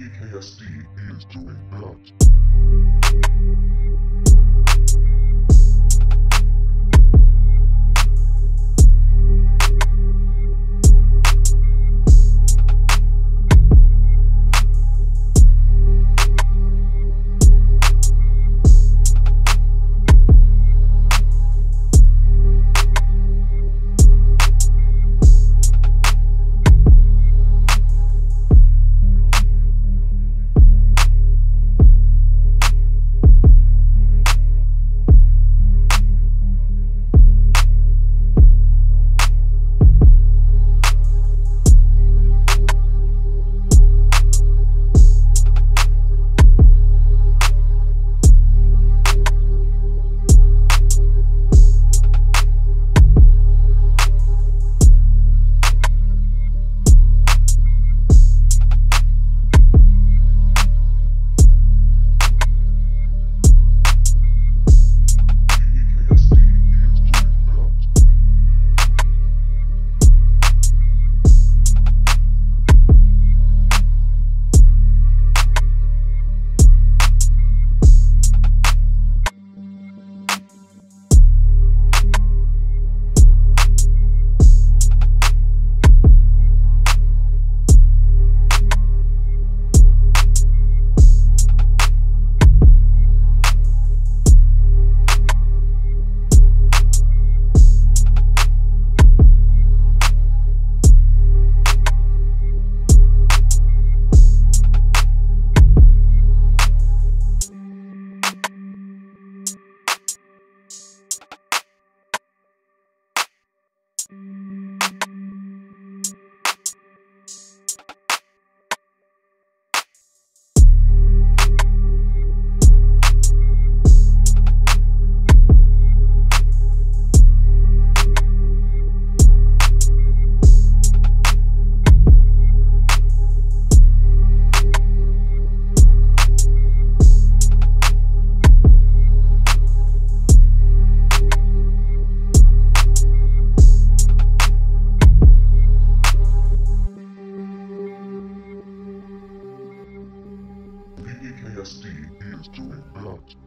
PKSD is doing that. PKSD is doing that.